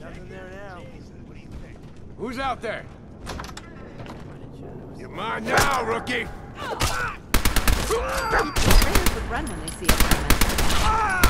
Nothing there now. Who's out there? You're mine now, rookie! Raiders would run when they see us coming. Ah!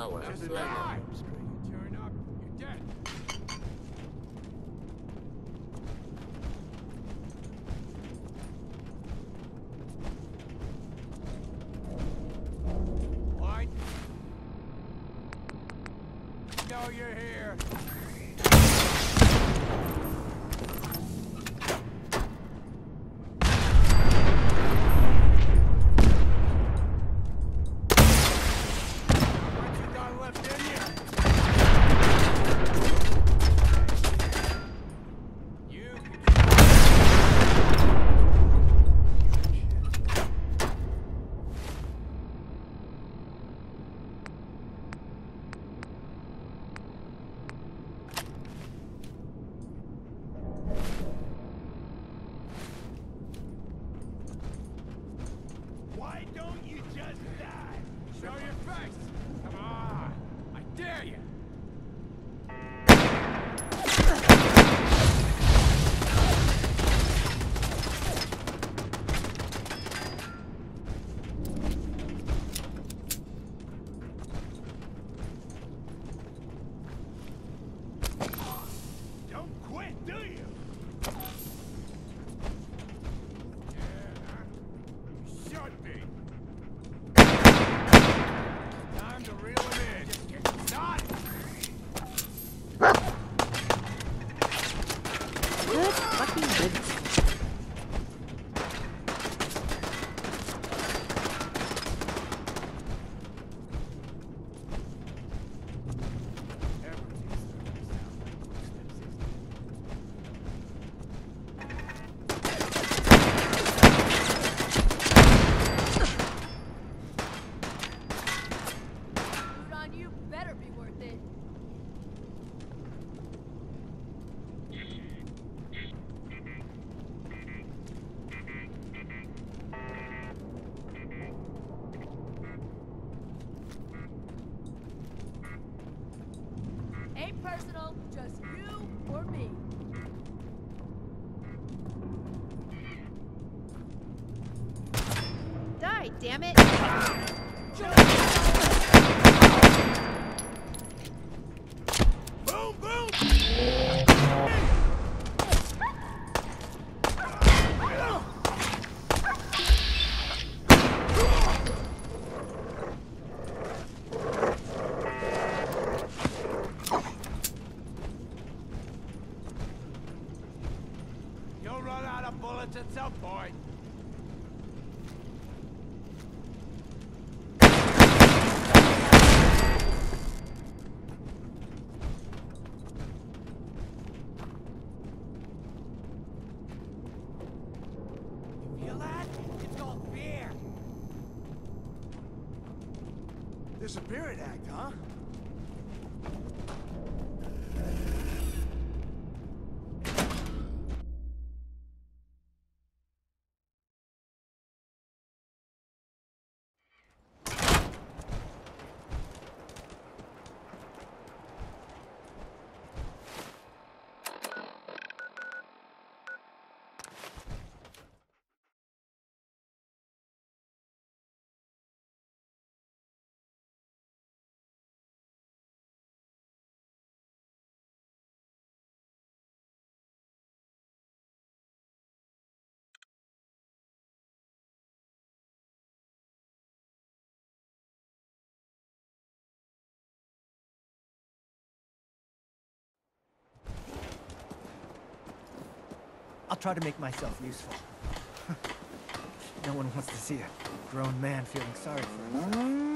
Lower, Just don't you just die? Show your face! Come on! I dare you! Fucking riddance. Personal, just you or me. Die, damn it! You'll run out of bullets at some point. Disappearing act, huh? Try to make myself useful. no one wants to see a grown man feeling sorry for himself.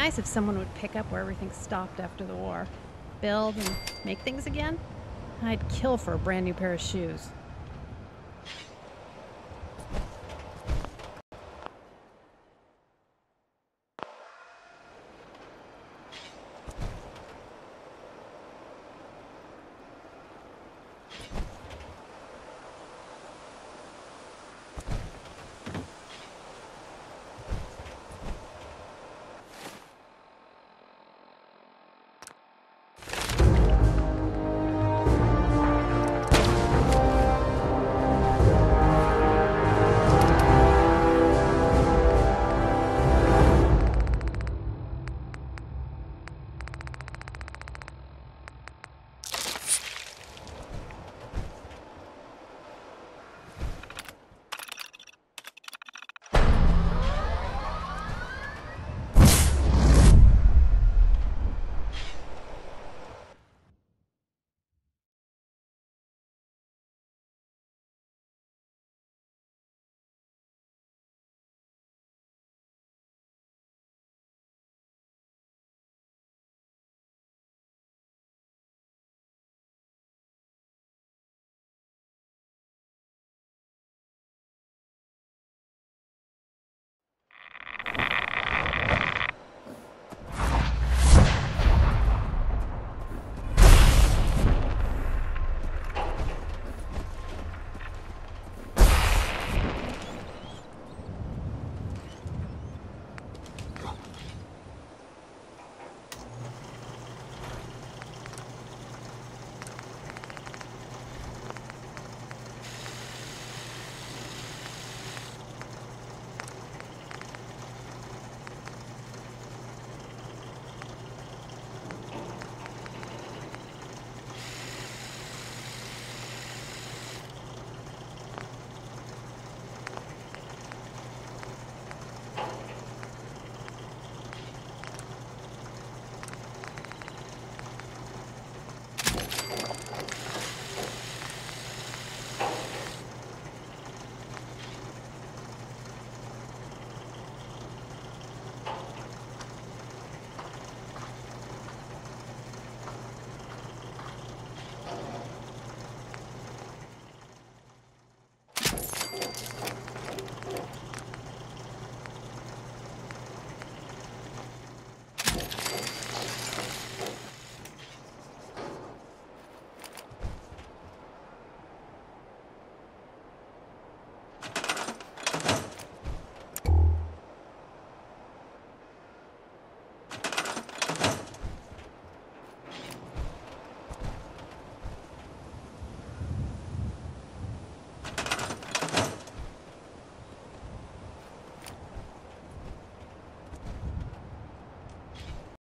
Nice if someone would pick up where everything stopped after the war. Build and make things again? I'd kill for a brand new pair of shoes.